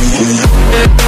Yeah.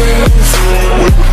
dance.